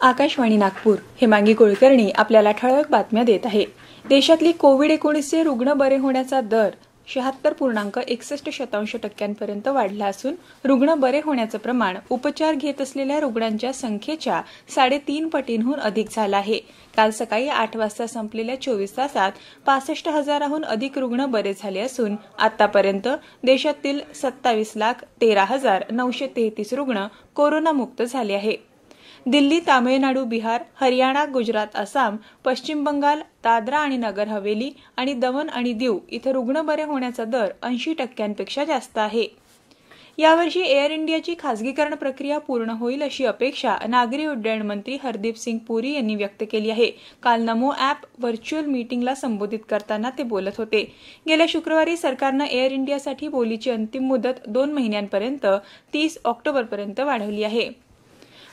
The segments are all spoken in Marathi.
आकाशवाणी नागपूर. हेमांगी कुलकर्णी आपल्याला ठळक बातम्या देत आहे. देशातली कोविड एकोणीसचे रुग्ण बरे होण्याचा दर शहात्तर पूर्णांक एकसष्ट शतांश टक्क्यांपर्यंत वाढला असून रुग्ण बरे होण्याचं प्रमाण उपचार घेत असलेल्या रुग्णांच्या संख्येच्या साडेतीन पटींहून अधिक झालं आहे. काल सकाळी आठ वाजता संपलेल्या चोवीस तासात पासष्ट हजाराहून अधिक रुग्ण बरे झाले असून आतापर्यंत देशातील सत्तावीस लाख तेरा हजार नऊशे तेहतीस रुग्ण कोरोनामुक्त झाले आहे दिल्ली तामिळनाडू बिहार हरियाणा गुजरात आसाम पश्चिम बंगाल दादरा आणि नगर हवेली आणि दमन आणि दीव इथं रुग्ण बरे होण्याचा दर ऐंशी टक्क्यांपेक्षा जास्त आहे. यावर्षी एअर इंडियाची खासगीकरण प्रक्रिया पूर्ण होईल अशी अपेक्षा नागरी उड्डयन मंत्री हरदीप सिंग पुरी यांनी व्यक्त केली आहे. काल नमो अॅप व्हर्च्युअल मीटिंगला संबोधित करताना ते बोलत होते. गेल्या शुक्रवारी सरकारनं एअर इंडियासाठी बोलीची अंतिम मुदत दोन महिन्यांपर्यंत तीस ऑक्टोबरपर्यंत वाढवली आहे.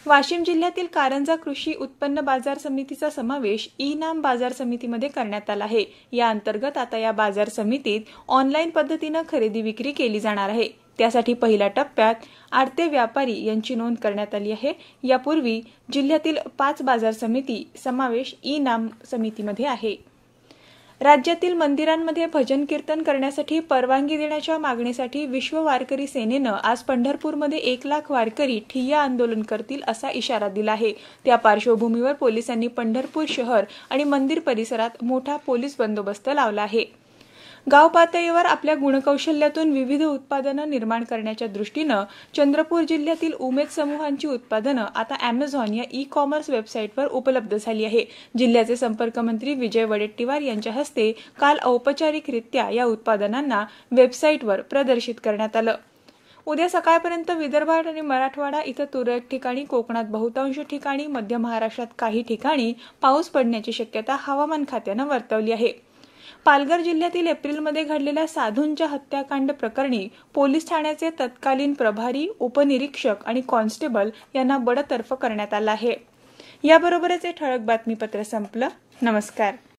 वाशिम जिल्ह्यातील कारंजा कृषी उत्पन्न बाजार समितीचा समावेश ई नाम बाजार समितीमध्ये करण्यात आला आहे. या अंतर्गत आता या बाजार समितीत ऑनलाईन पद्धतीनं खरेदी विक्री केली जाणार आहे. त्यासाठी पहिल्या टप्प्यात आडते व्यापारी यांची नोंद करण्यात आली आहे. यापूर्वी जिल्ह्यातील पाच बाजार समिती समावेश ई नाम समितीमध्ये आहे. राज्यातील मंदिरांमध्ये भजन कीर्तन करण्यासाठी परवानगी देण्याच्या मागणीसाठी विश्व वारकरी सेनेनं आज पंढरपूरमध्ये एक लाख वारकरी ठिय्या आंदोलन करतील असा इशारा दिला आहे. त्या पार्श्वभूमीवर पोलिसांनी पंढरपूर शहर आणि मंदिर परिसरात मोठा पोलीस बंदोबस्त लावला आहे. गाव पातळीवर आपल्या गुणकौशल्यातून विविध उत्पादनं निर्माण करण्याच्या दृष्टीनं चंद्रपूर जिल्ह्यातील उमेद समूहांची उत्पादनं आता अमेझॉन या ई कॉमर्स वेबसाईटवर उपलब्ध झाली आहे. जिल्ह्याचे संपर्क मंत्री विजय वडेट्टीवार यांच्या हस्ते काल औपचारिकरित्या या उत्पादनांना वेबसाईटवर प्रदर्शित करण्यात आलं. उद्या सकाळपर्यंत विदर्भात आणि मराठवाडा इथं तुरळक ठिकाणी कोकणात बहुतांश ठिकाणी मध्य महाराष्ट्रात काही ठिकाणी पाऊस पडण्याची शक्यता हवामान खात्यानं वर्तवली आहे. पालघर जिल्ह्यातील एप्रिलमध्ये घडलेल्या साधूंच्या हत्याकांड प्रकरणी पोलीस ठाण्याचे तत्कालीन प्रभारी उपनिरीक्षक आणि कॉन्स्टेबल यांना बडतर्फ करण्यात आलं आहे. याबरोबरच हे ठळक बातमीपत्र संपलं. नमस्कार.